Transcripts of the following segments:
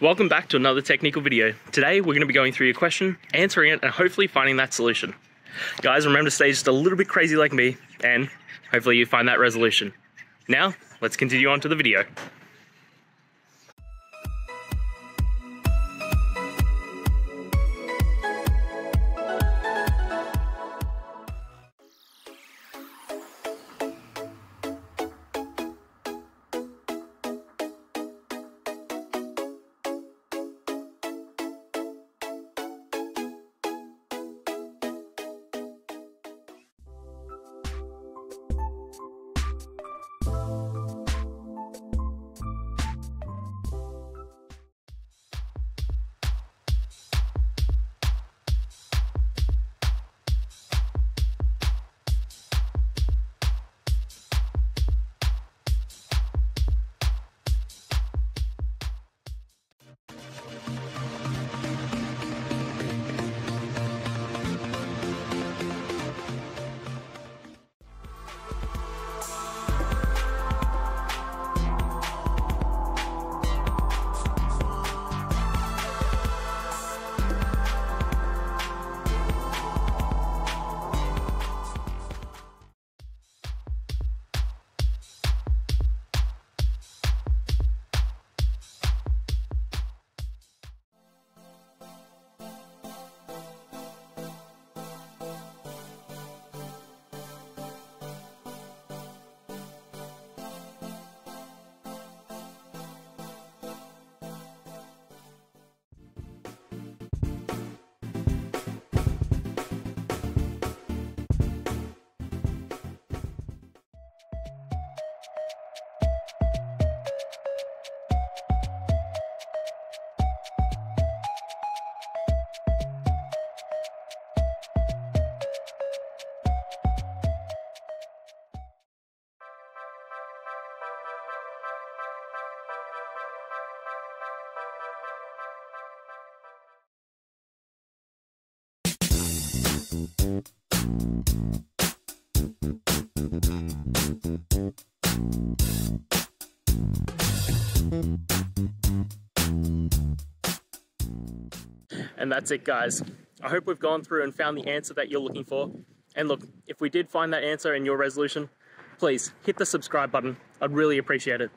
Welcome back to another technical video. Today we're going to be going through your question, answering it, and hopefully finding that solution. Guys, remember to stay just a little bit crazy like me, and hopefully you find that resolution. Now, let's continue on to the video. And that's it, guys. I hope we've gone through and found the answer that you're looking for. And look, if we did find that answer in your resolution, please hit the subscribe button. I'd really appreciate it.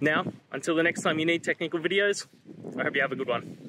Now, until the next time you need technical videos, I hope you have a good one.